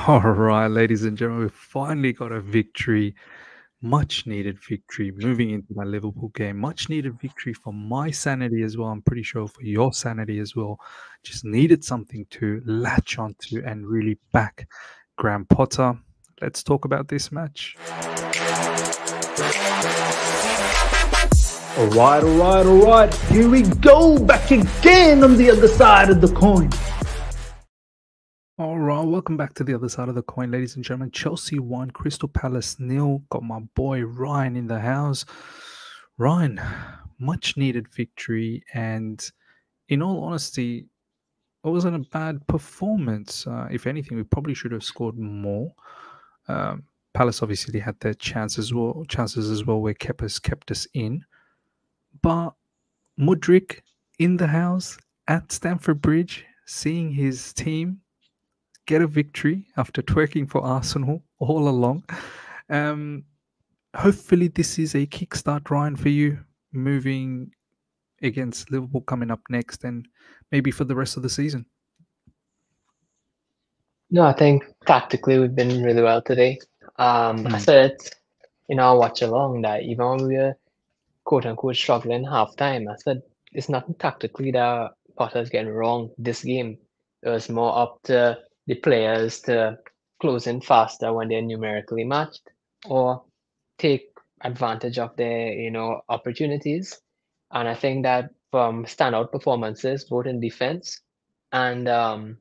All right, ladies and gentlemen, we finally got a victory. Much needed victory moving into my Liverpool game. Much needed victory for my sanity as well. I'm pretty sure for your sanity as well. Just needed something to latch onto and really back Graham Potter. Let's talk about this match. All right, all right, all right. Here we go. Back again on the other side of the coin. All right, welcome back to the other side of the coin, ladies and gentlemen. Chelsea one, Crystal Palace nil. Got my boy Ryan in the house. Ryan, much needed victory, and in all honesty, it wasn't a bad performance. Uh, if anything, we probably should have scored more. Um, Palace obviously had their chances as well, chances as well, where Kepa's kept us in. But Mudryk in the house at Stamford Bridge, seeing his team get a victory after twerking for Arsenal all along. Um, hopefully, this is a kickstart, Ryan, for you moving against Liverpool coming up next and maybe for the rest of the season. No, I think tactically we've been really well today. Um, mm. I said in our watch along that even when we were quote unquote struggling half time, I said it's nothing tactically that Potter's getting wrong this game. It was more up to the players to close in faster when they're numerically matched or take advantage of their you know opportunities and i think that from standout performances both in defense and um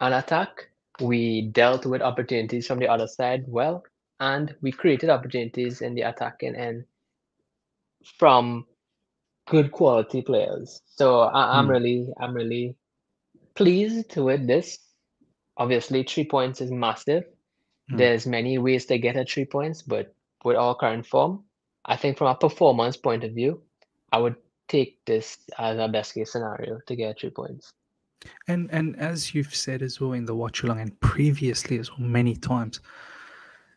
and attack we dealt with opportunities from the other side well and we created opportunities in the attacking end from good quality players so I, am mm. really i'm really pleased with this obviously three points is massive. Mm. There's many ways to get at three points, but with our current form, I think from a performance point of view, I would take this as a best case scenario to get three points. And and as you've said as well in the watch along and previously as well many times,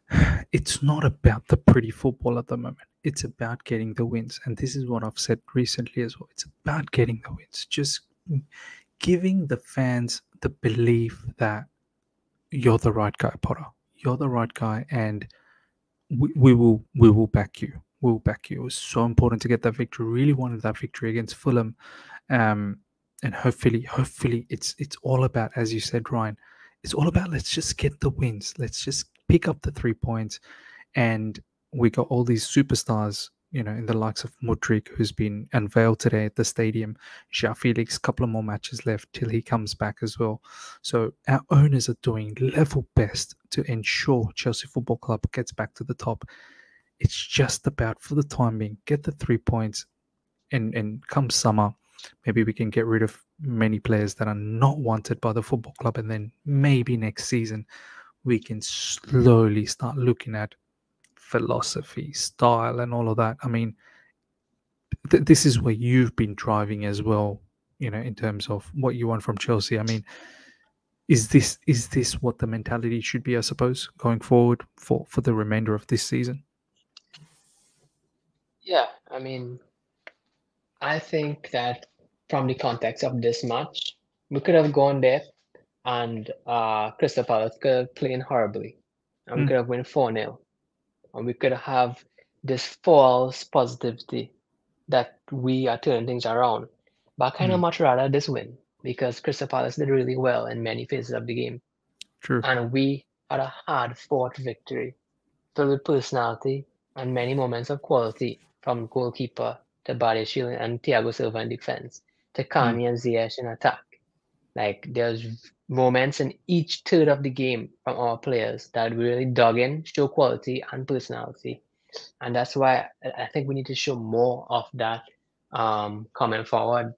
it's not about the pretty football at the moment. It's about getting the wins. And this is what I've said recently as well. It's about getting the wins. Just giving the fans the belief that you're the right guy, Potter. You're the right guy, and we, we will we will back you. We'll back you. It was so important to get that victory. Really wanted that victory against Fulham, um, and hopefully, hopefully, it's it's all about, as you said, Ryan. It's all about let's just get the wins. Let's just pick up the three points, and we got all these superstars you know, in the likes of Mudryk, who's been unveiled today at the stadium. João Felix, couple of more matches left till he comes back as well. So our owners are doing level best to ensure Chelsea Football Club gets back to the top. It's just about, for the time being, get the three points, and and come summer, maybe we can get rid of many players that are not wanted by the football club, and then maybe next season we can slowly start looking at philosophy, style, and all of that. I mean, th- this is where you've been driving as well. You know, in terms of what you want from Chelsea. I mean, is this is this what the mentality should be? I suppose going forward for for the remainder of this season. Yeah, I mean, I think that from the context of this match, we could have gone there and uh Crystal Palace could have played horribly. And we mm. could have won 4 0 and we could have this false positivity that we are turning things around. But I kind of mm. much rather this win because Crystal Palace did really well in many phases of the game. True. And we had a hard fought victory filled with personality and many moments of quality from goalkeeper to Badiashile and Thiago Silva in defense to Carney mm. and Ziyech in attack. Like there's moments in each third of the game from our players that really dug in, show quality and personality. And that's why I think we need to show more of that um, coming forward.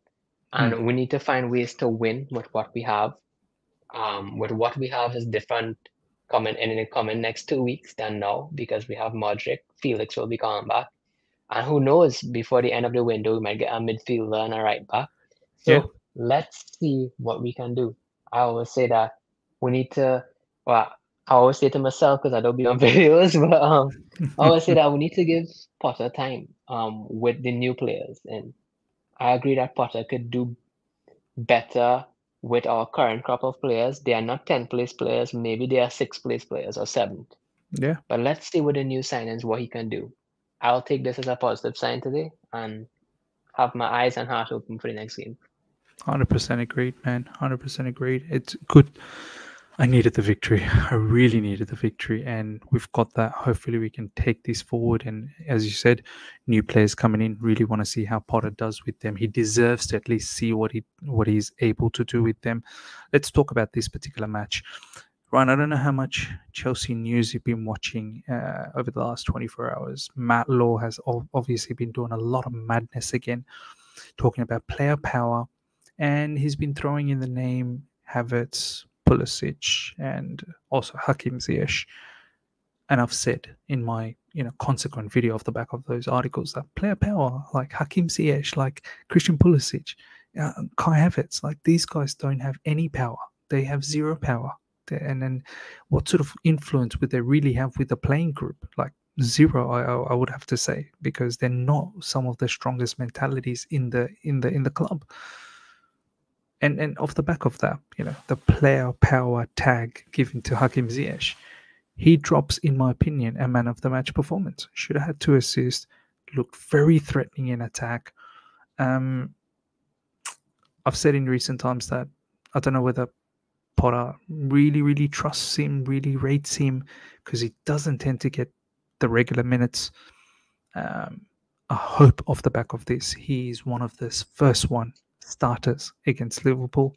And mm. we need to find ways to win with what we have. Um, with what we have is different coming in the coming next two weeks than now because we have Mudryk, Felix will be coming back. And who knows, before the end of the window, we might get a midfielder and a right back. So yeah. let's see what we can do. I always say that we need to. Well, I always say to myself because I don't be on videos, but um, I always say that we need to give Potter time um with the new players, and I agree that Potter could do better with our current crop of players, they are not 10 place players. Maybe they are six place players or seventh. Yeah. But let's see with the new signings what he can do. I'll take this as a positive sign today and have my eyes and heart open for the next game. Hundred percent agreed, man. Hundred percent agreed. It's good. I needed the victory. I really needed the victory, and we've got that. Hopefully, we can take this forward. And as you said, new players coming in really want to see how Potter does with them. He deserves to at least see what he what he's able to do with them. Let's talk about this particular match. Ryan, I don't know how much Chelsea news you've been watching uh, over the last 24 hours. Matt Law has obviously been doing a lot of madness again, talking about player power, and he's been throwing in the name Havertz, Pulisic, and also Hakim Ziyech. And I've said in my you know consequent video off the back of those articles that player power like Hakim Ziyech, like Christian Pulisic, uh, Kai Havertz, like these guys don't have any power. They have zero power and then what sort of influence would they really have with the playing group like zero I, I would have to say because they're not some of the strongest mentalities in the in the in the club and and off the back of that you know the player power tag given to Hakim Ziyech he drops in my opinion a man of the match performance should have had two assists looked very threatening in attack um I've said in recent times that I don't know whether Potter really, really trusts him, really rates him because he doesn't tend to get the regular minutes. Um, I hope off the back of this, he's one of this first one starters against Liverpool.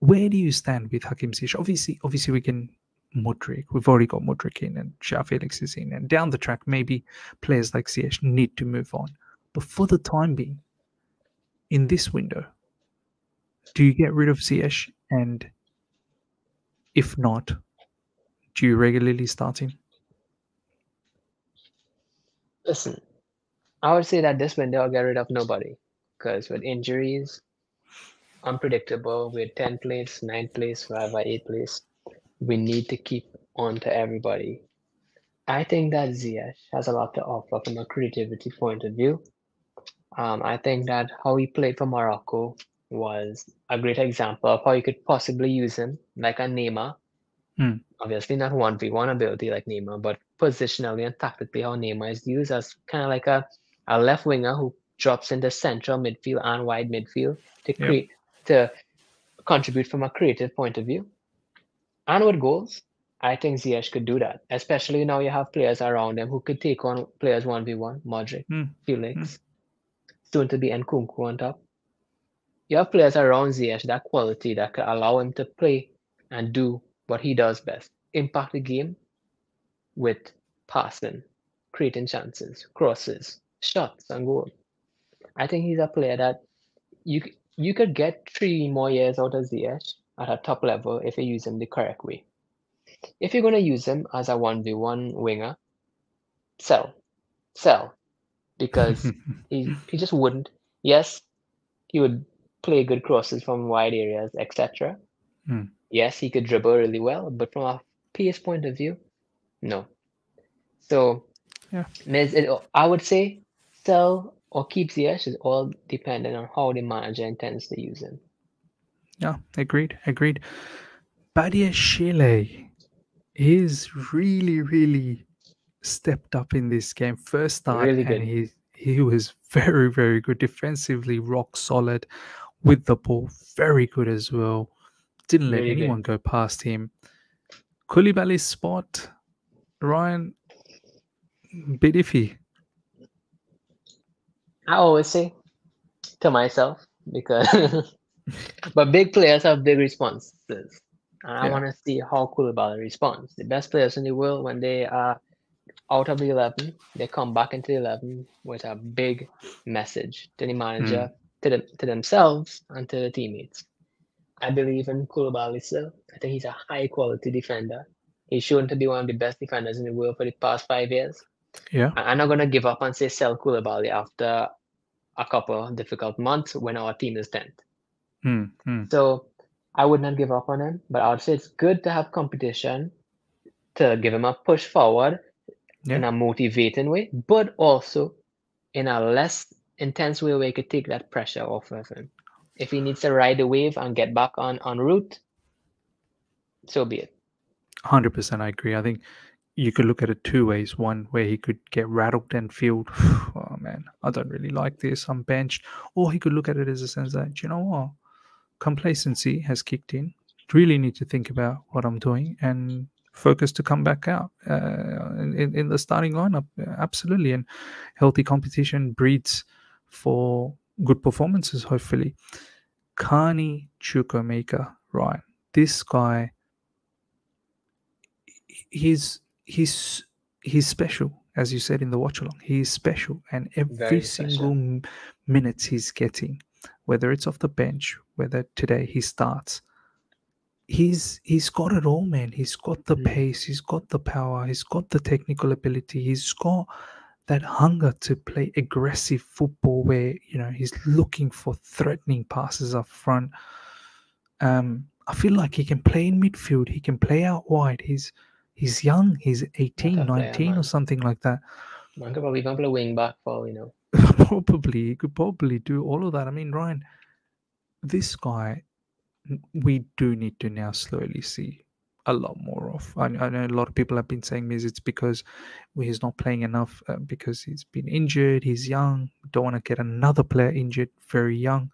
Where do you stand with Hakim Ziyech? Obviously, obviously we can Mudryk. We've already got Mudryk in and João Felix is in. And down the track, maybe players like Ziyech need to move on. But for the time being, in this window, do you get rid of Ziyech and if not, do you regularly start him? Listen, I would say that this window I'll get rid of nobody because with injuries, unpredictable with 10 plays, 9 plays, 5 or 8 plays, we need to keep on to everybody. I think that Ziyech has a lot to offer from a creativity point of view. Um, I think that how he played for Morocco was a great example of how you could possibly use him like a Neymar. Hmm. Obviously, not 1v1 ability like Neymar, but positionally and tactically, how Neymar is used as kind of like a, a left winger who drops in the central midfield and wide midfield to create to contribute from a creative point of view. And with goals, I think Ziyech could do that, especially now you have players around him who could take on players 1v1, Mudryk, mm. Felix, mm. soon to be Nkunku on top you have players around Ziyech that quality that could allow him to play and do what he does best impact the game with passing, creating chances, crosses, shots, and goals. I think he's a player that you you could get three more years out of Ziyech at a top level if you use him the correct way. If you're going to use him as a 1v1 winger, sell. Sell. Because he, he just wouldn't. Yes, he would play good crosses from wide areas, etc. Mm. Yes, he could dribble really well, but from a PS point of view, no. So, yeah, I would say sell or keep Ziyech is all dependent on how the manager intends to use them. Yeah, agreed, agreed. Badiashile is really, really stepped up in this game. First start, really and he he was very, very good defensively, rock solid with the ball, very good as well. Didn't let anyone go past him. Koulibaly's spot, Ryan, bit iffy. I always say to myself because, but big players have big responses, and I yeah. want to see how Koulibaly responds. The best players in the world, when they are out of the eleven, they come back into the eleven with a big message to the manager. Mm to, them, to themselves and to the teammates. I believe in Koulibaly still. I think he's a high quality defender. He's shown to be one of the best defenders in the world for the past five years. Yeah. I'm not going to give up and say sell Koulibaly after a couple of difficult months when our team is 10th. Mm, mm. So I would not give up on him, but I would say it's good to have competition to give him a push forward yeah. in a motivating way, but also in a less intense way where he could take that pressure off of him. If he needs to ride the wave and get back on on route, so be it. Hundred percent, I agree. I think you could look at it two ways. One where he could get rattled and feel, I don't really like this. I'm benched. Or he could look at it as a sense that you know what, complacency has kicked in. Really need to think about what I'm doing and focus to come back out uh, in, in the starting lineup. Absolutely, and healthy competition breeds for good performances. Hopefully, Carney Chukwuemeka, right? This guy, he's he's he's special, as you said in the watch along. He's special, and every Very single special. m- minutes he's getting, whether it's off the bench, whether today he starts, he's he's got it all, man. He's got the Mm. pace, he's got the power, he's got the technical ability, he's got that hunger to play aggressive football where you know he's looking for threatening passes up front. Um, I feel like he can play in midfield, he can play out wide. He's he's young, he's 18, a player, 19 or something like that. Man could probably even play wing back for you know. probably he could probably do all of that. I mean, Ryan, this guy, we do need to now slowly see a lot more of. I, I know a lot of people have been saying this. It's because he's not playing enough uh, because he's been injured. He's young. Don't want to get another player injured very young.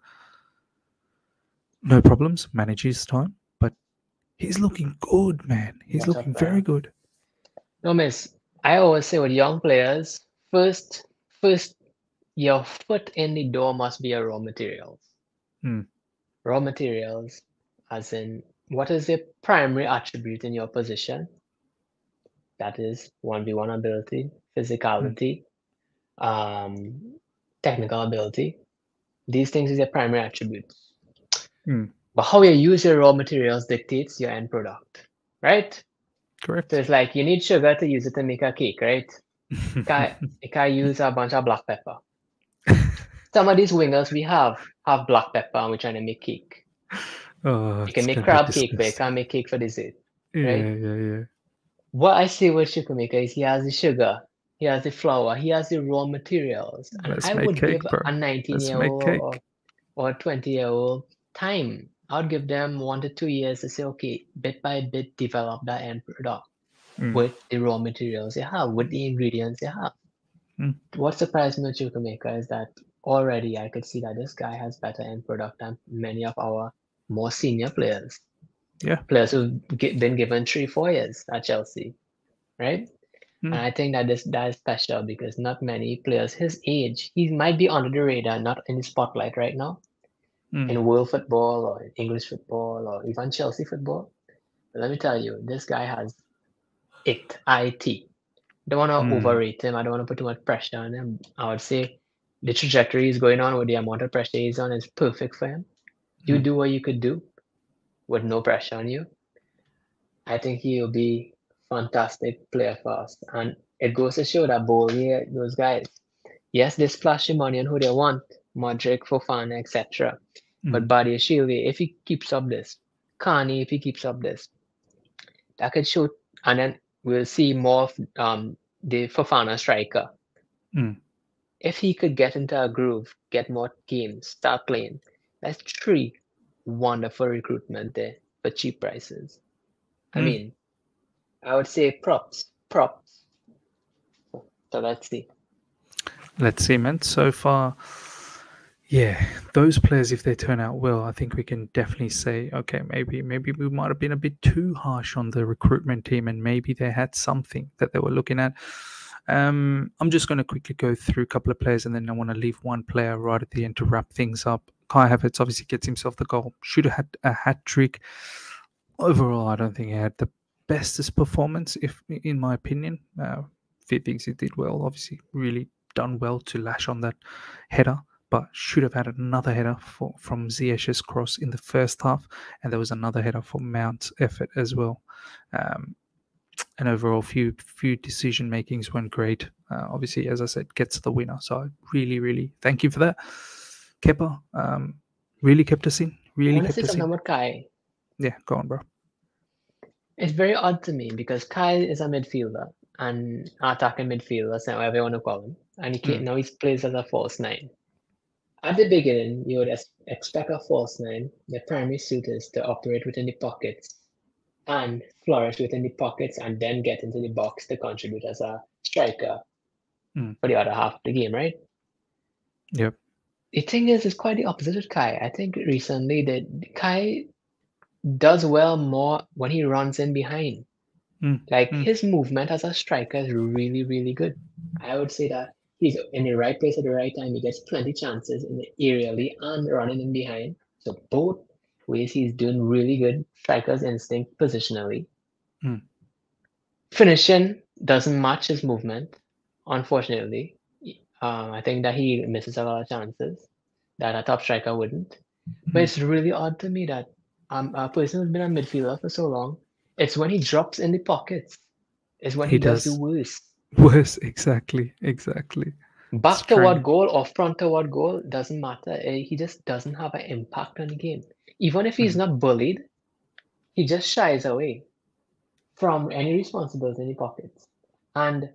No problems. Manage his time, he's looking good, man. He's What a looking very good. No, miss. I always say with young players, first, first, your foot in the door must be a raw materials. Hmm. Raw materials, as in, what is the primary attribute in your position? That is 1v1 ability, physicality, um, technical ability. These things is your primary attributes. Hmm. But how you use your raw materials dictates your end product, right? Correct. So it's like you need sugar to use it to make a cake, right? You can't use a bunch of black pepper. Some of these wingers we have have black pepper and we're trying to make cake. oh, You can make crab cake, but you can't make cake for dessert. Yeah, right? yeah, yeah. What I say with Chukwuemeka is he has the sugar, he has the flour, he has the raw materials. And Let's I would cake, give bro. a 19 Let's year old or, or 20 year old time. I'd give them one to two years to say, okay, bit by bit, develop that end product Mm. with the raw materials you have, with the ingredients you have. Mm. What surprised me with Chukwuemeka is that already I could see that this guy has better end product than many of our more senior players. Yeah. Players who've been given three, four years at Chelsea, right? Mm. And I think that this that is special because not many players his age, he might be under the radar, not in the spotlight right now Mm. in world football or in English football or even Chelsea football. But let me tell you, this guy has it, IT. Don't want to Mm. overrate him. I don't want to put too much pressure on him. I would say the trajectory he's going on with the amount of pressure he's on is perfect for him. You Mm. do what you could do with no pressure on you. I think he'll be fantastic player for us. And it goes to show that Boehly, yeah, those guys, yes, they splash the money on who they want, Mudryk, Fofana, etc. But Mm. Badiashile, if he keeps up this, Carney, if he keeps up this, that could show, and then we'll see more of um, the Fofana striker. Mm. If he could get into a groove, get more games, start playing, that's three wonderful recruitment there for cheap prices. I Mm. mean, I would say props, props. So let's see. Let's see, man. So far, yeah, those players, if they turn out well, I think we can definitely say, okay, maybe maybe we might have been a bit too harsh on the recruitment team, and maybe they had something that they were looking at. Um, I'm just going to quickly go through a couple of players, and then I want to leave one player right at the end to wrap things up. Kai Havertz obviously gets himself the goal. Should have had a hat trick. Overall, I don't think he had the bestest performance, if in my opinion. Uh, few things he did well. Obviously, really done well to lash on that header, but should have had another header for, from Ziyech's cross in the first half, and there was another header for Mount's effort as well. Um, and overall, few few decision makings weren't great. Uh, obviously, as I said, gets the winner. So I really, really thank you for that, Kepa. Um, really kept us in. Really kept us in. Kai. Yeah, go on, bro. It's very odd to me because Kai is a midfielder and attacking midfielder, so whatever you want to call him. And he Mm. now he plays as a false nine. At the beginning, you would expect a false nine, the primary suitors, to operate within the pockets and flourish within the pockets and then get into the box to contribute as a striker Mm. for the other half of the game, right? Yep. The thing is, it's quite the opposite with Kai. I think recently that Kai does well more when he runs in behind. Mm, Like mm. his movement as a striker is really, really good. I would say that he's in the right place at the right time. He gets plenty chances in the aerially and running in behind. So both ways he's doing really good. Striker's instinct positionally. Mm. Finishing doesn't match his movement, unfortunately. Um, I think that he misses a lot of chances that a top striker wouldn't. But Mm. it's really odd to me that um, a person who's been a midfielder for so long, it's when he drops in the pockets, it's when He he, does, does. the worst. Worse, exactly, exactly. Back Strange. toward goal or front toward goal doesn't matter. eh, He just doesn't have an impact on the game. Even if he's not bullied, he just shies away from any responsibility in the pockets. And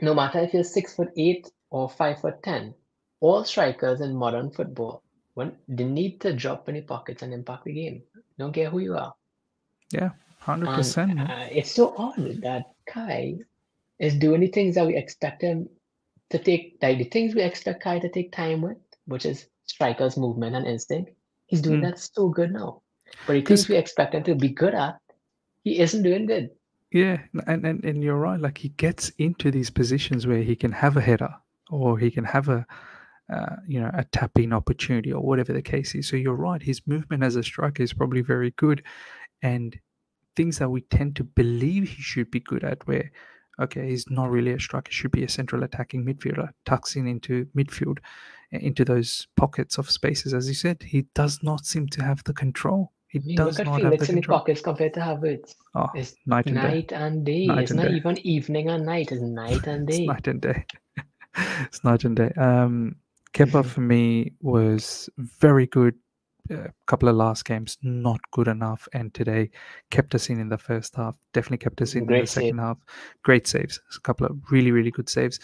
no matter if you're six foot eight or five foot ten, all strikers in modern football, when they need to drop in the pockets and impact the game. Don't care who you are. Yeah, hundred percent. uh, it's so odd that Kai is doing the things that we expect him to take, like the things we expect Kai to take time with, which is strikers' movement and instinct. He's doing Mm. that so good now. But the things we expect him to be good at, he isn't doing good. Yeah, and, and and you're right. Like he gets into these positions where he can have a header or he can have a, uh, you know, a tap in opportunity or whatever the case is. So you're right. His movement as a striker is probably very good, and things that we tend to believe he should be good at, where okay, he's not really a striker, should be a central attacking midfielder, tucks in into midfield, uh, into those pockets of spaces. As you said, he does not seem to have the control. He I mean, does look at not have the Felix in the control. pockets compared to Havertz. Oh, It's night and day. night and day. Night it's and not day. even evening and night. It's night and It's day. night and day. it's night and day. Um, Kepa for me was very good. A couple of last games, not good enough, and today kept us in in the first half. Definitely kept us in in the Great save. second half. Great saves. A couple of really, really good saves.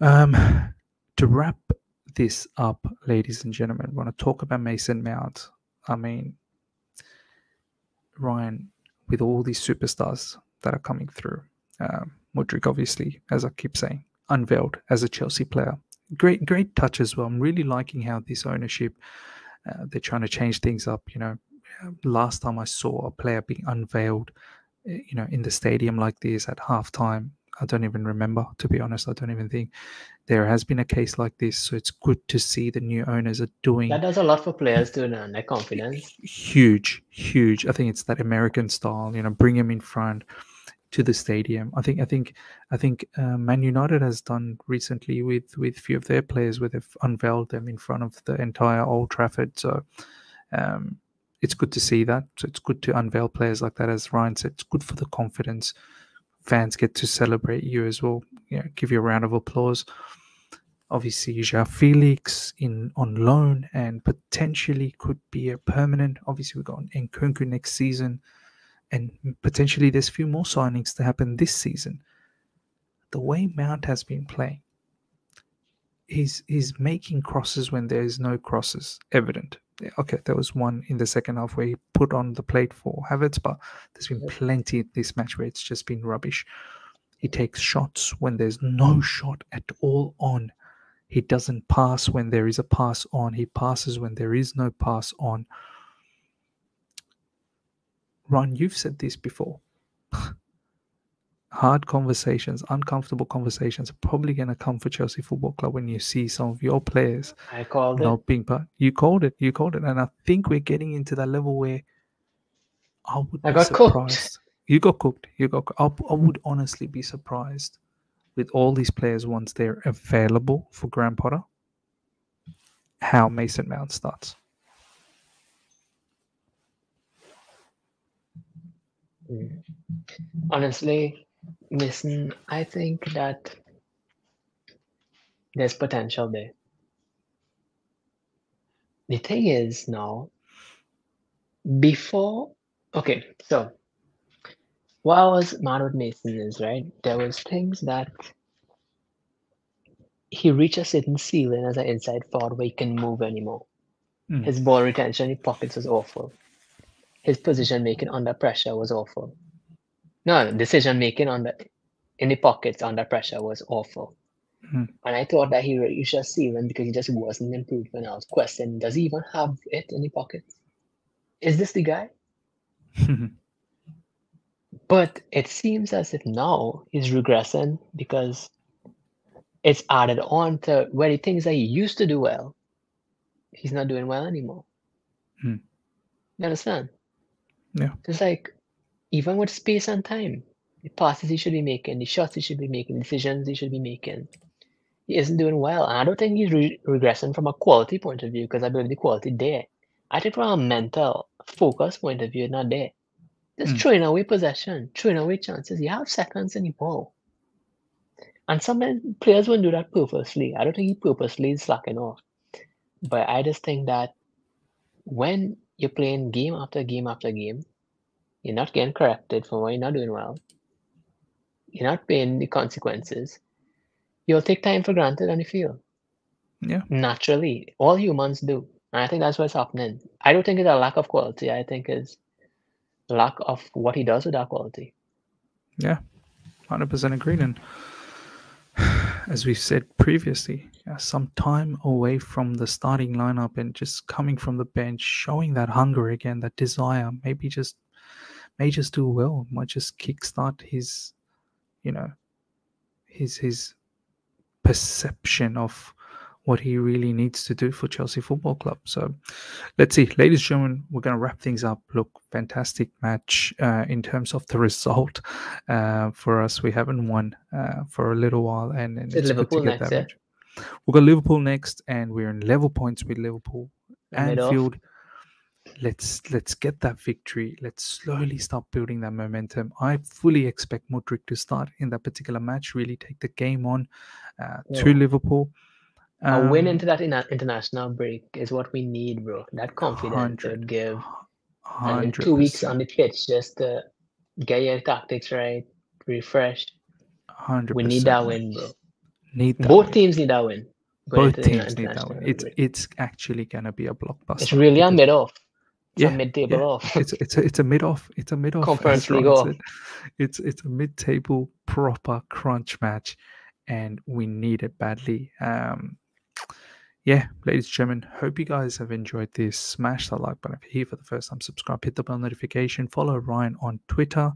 Um, to wrap this up, ladies and gentlemen, I want to talk about Mason Mount. I mean, Ryan, with all these superstars that are coming through, um, Mudryk, obviously, as I keep saying, unveiled as a Chelsea player. Great, great touch as well. I'm really liking how this ownership, uh, they're trying to change things up. You know, Uh, last time I saw a player being unveiled, uh, you know, in the stadium like this at halftime, I don't even remember, to be honest. I don't even think there has been a case like this. So it's good to see the new owners are doing That does a lot for players to earn their confidence. huge, huge. I think it's that American style. You know, bring him in front to the stadium. I think, I think, I think uh, Man United has done recently with with few of their players where they've unveiled them in front of the entire Old Trafford. So. Um, it's good to see that. So it's good to unveil players like that, as Ryan said. It's good for the confidence. Fans get to celebrate you as well. You know, give you a round of applause obviously Joao Felix in on loan and potentially could be a permanent. Obviously, we've got Nkunku next season, and potentially there's a few more signings to happen this season. The way Mount has been playing, he's he's making crosses when there is no crosses evident. Yeah, Okay, there was one in the second half where he put on the plate for Havertz, but there's been plenty this match where it's just been rubbish. He takes shots when there's no shot at all on. He doesn't pass when there is a pass on. He passes when there is no pass on. Ron, you've said this before. Hard conversations, uncomfortable conversations are probably going to come for Chelsea Football Club when you see some of your players I called it. not being part. You called it. You called it, and I think we're getting into that level where I would. I be got cooked. surprised. You got cooked. You got. I, I would honestly be surprised with all these players once they're available for Graham Potter. How Mason Mount starts. Honestly, listen, I think that there's potential there. The thing is now, before, okay, so what I was mad with Mason is right, there was things that he reached a certain ceiling as an inside forward where he can move anymore. Mm. His ball retention in pockets was awful. His position making under pressure was awful. No, decision making under in the pockets under pressure was awful. Mm. And I thought that he reached see ceiling because he just wasn't improved. improving. I was questioning, does he even have it in the pockets? Is this the guy? But it seems as if now he's regressing because it's added on to where the things that he used to do well, he's not doing well anymore. Hmm. You understand? Yeah. It's like even with space and time, the passes he should be making, the shots he should be making, decisions he should be making, he isn't doing well. And I don't think he's re- regressing from a quality point of view because I believe the quality there. I think from a mental focus point of view, not there. Just Hmm. throwing away possession, throwing away chances. You have seconds in the ball. And some players won't do that purposely. I don't think he purposely is slacking off. But I just think that when you're playing game after game after game, you're not getting corrected for what you're not doing well. You're not paying the consequences. You'll take time for granted on the field. Yeah. Naturally. All humans do. And I think that's what's happening. I don't think it's a lack of quality. I think it's lack of what he does with that quality. Yeah, hundred percent agreed. And as we said previously, some time away from the starting lineup and just coming from the bench, showing that hunger again, that desire, maybe just may just do well, might just kickstart his, you know, his his perception of what he really needs to do for Chelsea Football Club. So let's see, ladies and gentlemen, we're going to wrap things up. Look, fantastic match uh, in terms of the result uh, for us. We haven't won uh, for a little while, and, and Is it it's good to Liverpool get next, that yeah? match. We've got Liverpool next, and we're in level points with Liverpool. Anfield. Let's let's get that victory. Let's slowly start building that momentum. I fully expect Mudryk to start in that particular match. Really take the game on uh, to Yeah. Liverpool. a win Um, into that in international break is what we need, bro. That confidence would give. And in hundred two weeks on the pitch, just to get your tactics right, refreshed. hundred We need that win, bro. Need that Both win. teams need that win. Both teams need that win. It's it's actually gonna be a blockbuster. It's really a mid off. It's Yeah, a mid table yeah. off. it's it's a, it's a mid off. It's a mid-off. Conference League off. It's it's a mid-table proper crunch match, and we need it badly. Um, yeah, ladies and gentlemen, hope you guys have enjoyed this. Smash that like button if you're here for the first time. Subscribe, hit the bell notification. Follow Ryan on Twitter.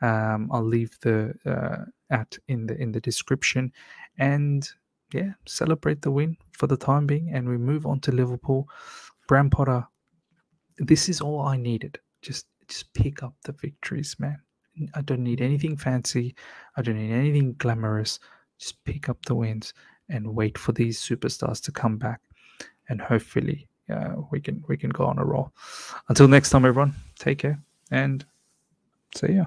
Um, I'll leave the uh, at in the in the description, and yeah, celebrate the win for the time being, and we move on to Liverpool. Graham Potter, this is all I needed. Just just pick up the victories, man. I don't need anything fancy. I don't need anything glamorous. Just pick up the wins and wait for these superstars to come back, and hopefully, uh, we can we can go on a roll. Until next time, everyone. Take care and see ya.